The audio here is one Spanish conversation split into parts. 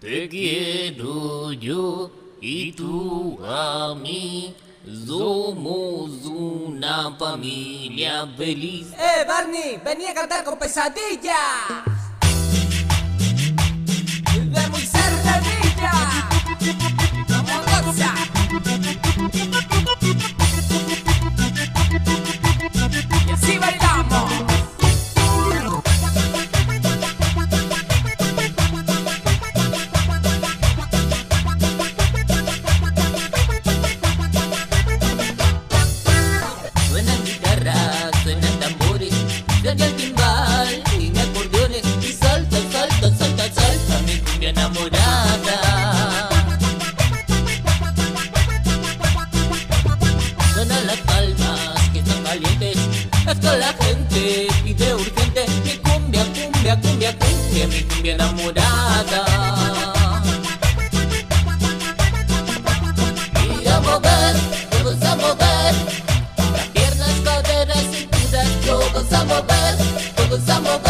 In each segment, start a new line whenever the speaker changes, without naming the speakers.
Te quiero yo y tú a mí. Somos una familia feliz.
¡Eh, Barney! ¡Vení a cantar con pesadilla!
Suenan guitarras, suenan tambores, suena el timbal y acordeones y salta, salta, salta, salta mi cumbia enamorada. Suenan las palmas que están calientes, es que la gente pide urgente mi cumbia, cumbia, cumbia, cumbia, mi cumbia enamorada. A mover,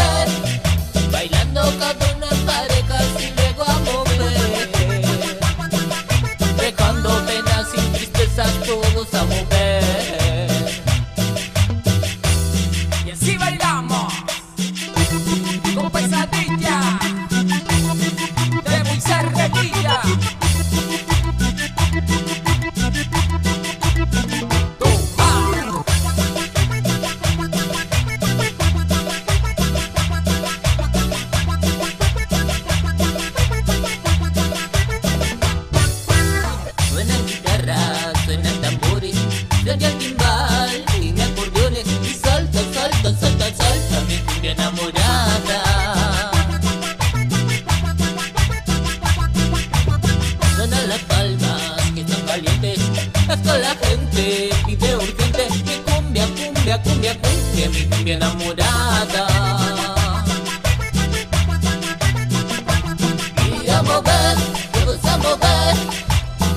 cumbia, cumbia, mi cumbia enamorada. Y a mover, todos a mover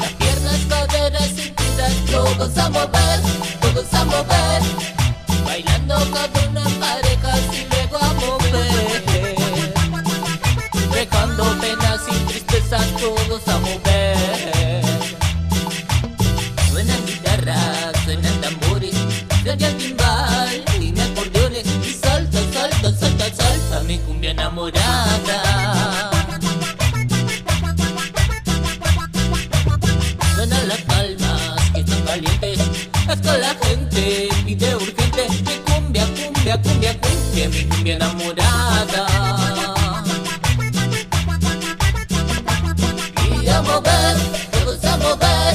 las piernas, caderas, cinturas, todos a mover, todos a mover. Cumbia, cumbia, cumbia, Mi cumbia enamorada. Y a mover, todos a mover.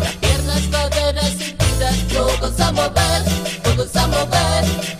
Las piernas, caderas, cinturas Todos a mover, todos a mover